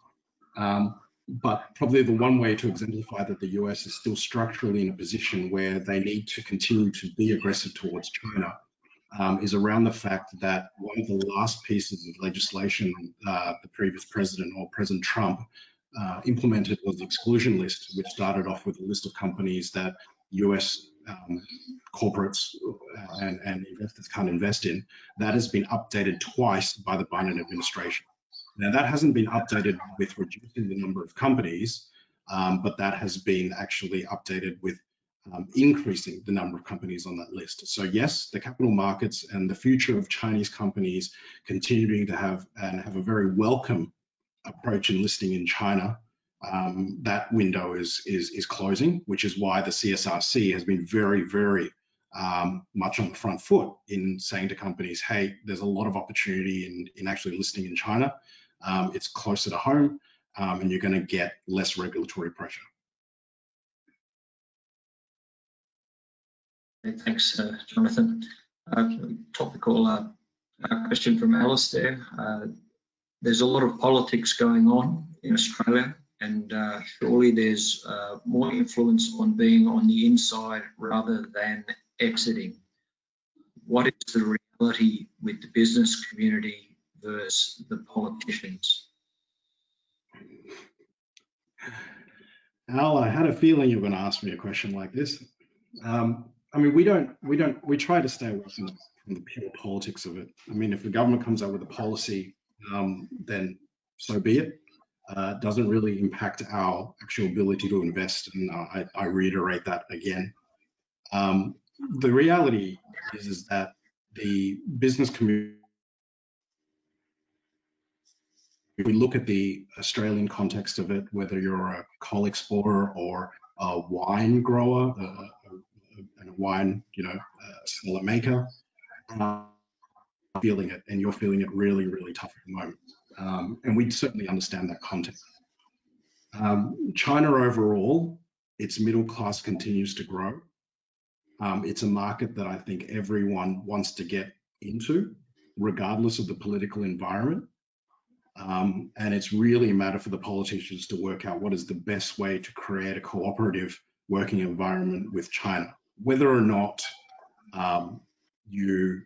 Um, but probably the one way to exemplify that the US is still structurally in a position where they need to continue to be aggressive towards China um, is around the fact that one of the last pieces of legislation uh, the previous president or President Trump uh, implemented was the exclusion list, which started off with a list of companies that US um, corporates uh, and, and investors can't invest in. That has been updated twice by the Biden administration. Now that hasn't been updated with reducing the number of companies, um, but that has been actually updated with um, increasing the number of companies on that list. So yes, the capital markets and the future of Chinese companies continuing to have and have a very welcome approach in listing in China. Um, that window is, is is closing, which is why the CSRC has been very, very um, much on the front foot in saying to companies, hey, there's a lot of opportunity in, in actually listing in China um, it's closer to home, um, and you're going to get less regulatory pressure. Thanks, uh, Jonathan. Uh, topical uh, question from Alistair. Uh, there's a lot of politics going on in Australia, and uh, surely there's uh, more influence on being on the inside rather than exiting. What is the reality with the business community versus the politicians? Al, I had a feeling you were going to ask me a question like this. Um, I mean, we don't, we don't, we try to stay away from the, from the pure politics of it. I mean, if the government comes out with a policy, um, then so be it. Uh, doesn't really impact our actual ability to invest, and I, I, reiterate that again. Um, the reality is, is that the business community if we look at the Australian context of it, whether you're a coal explorer or a wine grower, a, a, a wine, you know, smaller maker, uh, feeling it, and you're feeling it really, really tough at the moment. Um, and we certainly understand that context. Um, China overall, its middle class continues to grow. Um, it's a market that I think everyone wants to get into, regardless of the political environment. Um, and it's really a matter for the politicians to work out what is the best way to create a cooperative working environment with China, whether or not um, you,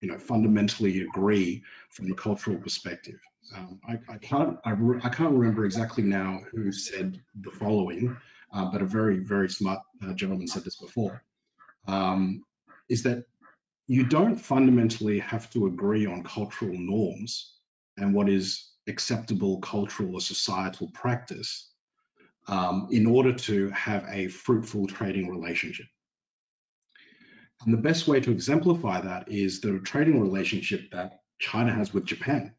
you know, fundamentally agree from a cultural perspective. Um, I, I, can't I, I, can't remember exactly now who said the following, uh, but a very very smart uh, gentleman said this before. Um, is that you don't fundamentally have to agree on cultural norms and what is acceptable cultural or societal practice um, in order to have a fruitful trading relationship. And the best way to exemplify that is the trading relationship that China has with Japan.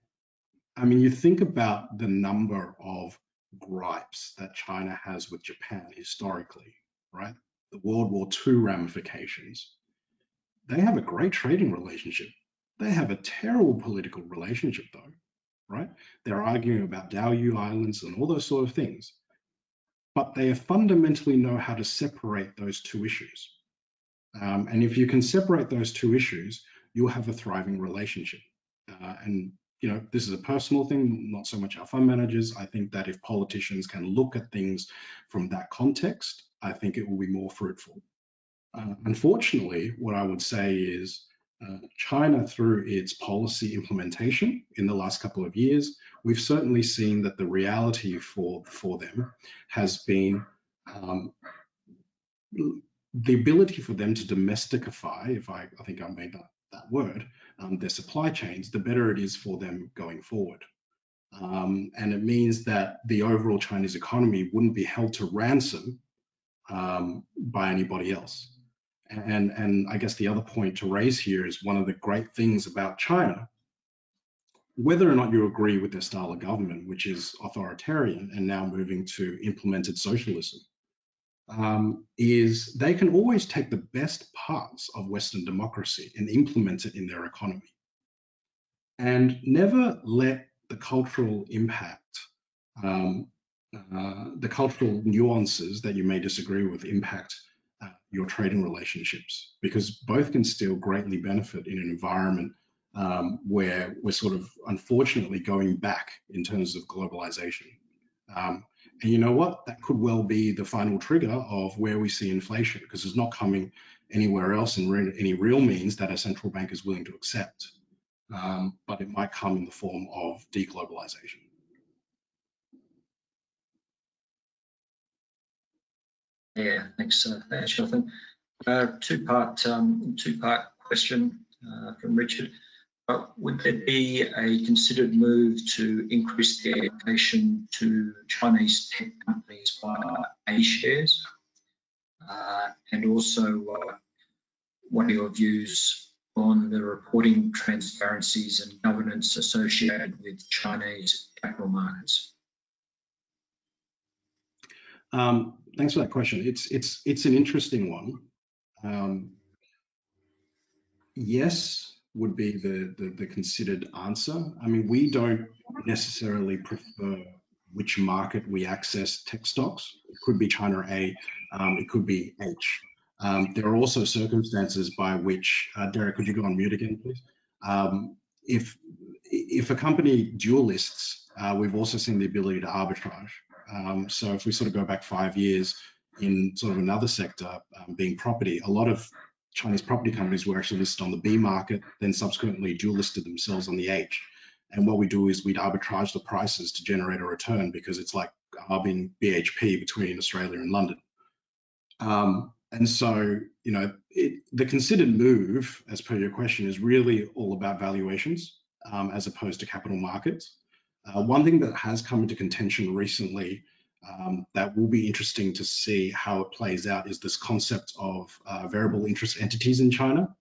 I mean, you think about the number of gripes that China has with Japan historically, right? The World War II ramifications. They have a great trading relationship. They have a terrible political relationship, though right? They're arguing about Diaoyu Islands and all those sort of things. But they fundamentally know how to separate those two issues. Um, and if you can separate those two issues, you'll have a thriving relationship. Uh, and you know, this is a personal thing, not so much our fund managers. I think that if politicians can look at things from that context, I think it will be more fruitful. Uh, unfortunately, what I would say is uh, China through its policy implementation in the last couple of years, we've certainly seen that the reality for, for them has been um, the ability for them to domesticify, if I, I think I made that, that word, um, their supply chains, the better it is for them going forward. Um, and it means that the overall Chinese economy wouldn't be held to ransom um, by anybody else. And, and I guess the other point to raise here is one of the great things about China, whether or not you agree with their style of government, which is authoritarian and now moving to implemented socialism, um, is they can always take the best parts of Western democracy and implement it in their economy. And never let the cultural impact, um, uh, the cultural nuances that you may disagree with impact your trading relationships because both can still greatly benefit in an environment um, where we're sort of unfortunately going back in terms of globalization. Um, and you know what? That could well be the final trigger of where we see inflation because it's not coming anywhere else in any real means that a central bank is willing to accept. Um, but it might come in the form of deglobalization. Yeah, thanks, uh, Jonathan. Uh, two-part um, two-part question uh, from Richard. Uh, would there be a considered move to increase the allocation to Chinese tech companies via A shares? Uh, and also, uh, what are your views on the reporting transparencies and governance associated with Chinese capital markets? Um, thanks for that question. It's it's it's an interesting one. Um, yes, would be the, the, the considered answer. I mean, we don't necessarily prefer which market we access tech stocks. It could be China A, um, it could be H. Um, there are also circumstances by which, uh, Derek, could you go on mute again, please? Um, if if a company dual lists, uh, we've also seen the ability to arbitrage. Um, so if we sort of go back five years in sort of another sector, um, being property, a lot of Chinese property companies were actually listed on the B market, then subsequently dual listed themselves on the H. And what we do is we'd arbitrage the prices to generate a return because it's like arbing BHP between Australia and London. Um, and so, you know, it, the considered move, as per your question, is really all about valuations um, as opposed to capital markets. Uh, one thing that has come into contention recently um, that will be interesting to see how it plays out is this concept of uh, variable interest entities in China.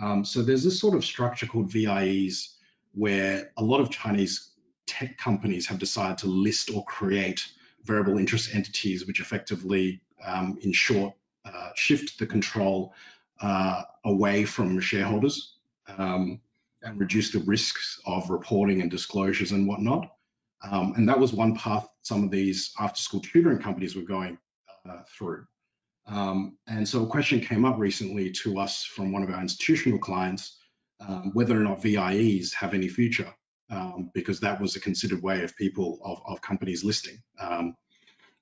Um, so there's this sort of structure called VIEs where a lot of Chinese tech companies have decided to list or create variable interest entities, which effectively, um, in short, uh, shift the control uh, away from shareholders um, and reduce the risks of reporting and disclosures and whatnot. Um, and that was one path some of these after school tutoring companies were going uh, through. Um, and so a question came up recently to us from one of our institutional clients, um, whether or not VIEs have any future, um, because that was a considered way of people, of, of companies listing um,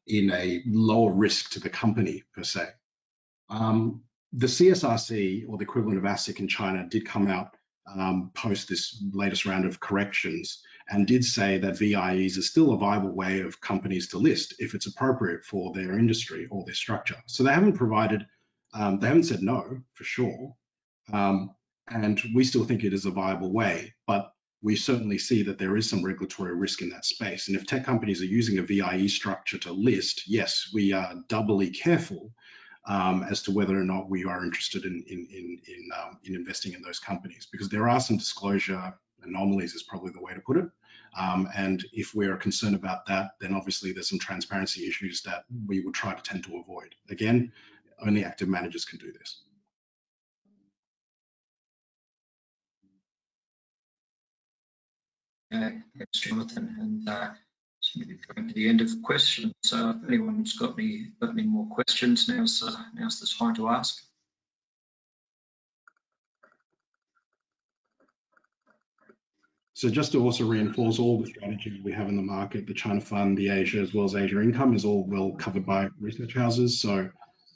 in a lower risk to the company per se. Um, the CSRC, or the equivalent of ASIC in China, did come out um, post this latest round of corrections and did say that VIEs is still a viable way of companies to list if it's appropriate for their industry or their structure. So they haven't provided, um, they haven't said no for sure. Um, and we still think it is a viable way, but we certainly see that there is some regulatory risk in that space. And if tech companies are using a VIE structure to list, yes, we are doubly careful um, as to whether or not we are interested in in in in, um, in, investing in those companies because there are some disclosure anomalies is probably the way to put it. Um, and if we're concerned about that, then obviously there's some transparency issues that we would try to tend to avoid. Again, only active managers can do this. Thanks, Jonathan. And uh, coming to the end of questions. So if anyone's got any got any more questions, now's uh, now's the time to ask. So just to also reinforce all the strategies we have in the market, the China Fund, the Asia, as well as Asia Income is all well covered by research houses. So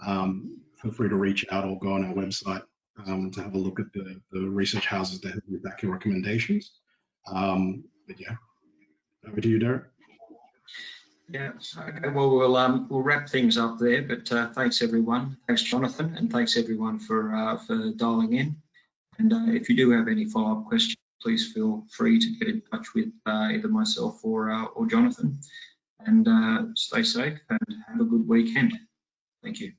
um, feel free to reach out or go on our website um, to have a look at the, the research houses that have back your recommendations. Um, but yeah, over to you, Derek. Yeah, okay, well, we'll, um, we'll wrap things up there, but uh, thanks everyone. Thanks, Jonathan, and thanks everyone for, uh, for dialing in. And uh, if you do have any follow-up questions, please feel free to get in touch with uh, either myself or, uh, or Jonathan. And uh, stay safe and have a good weekend. Thank you.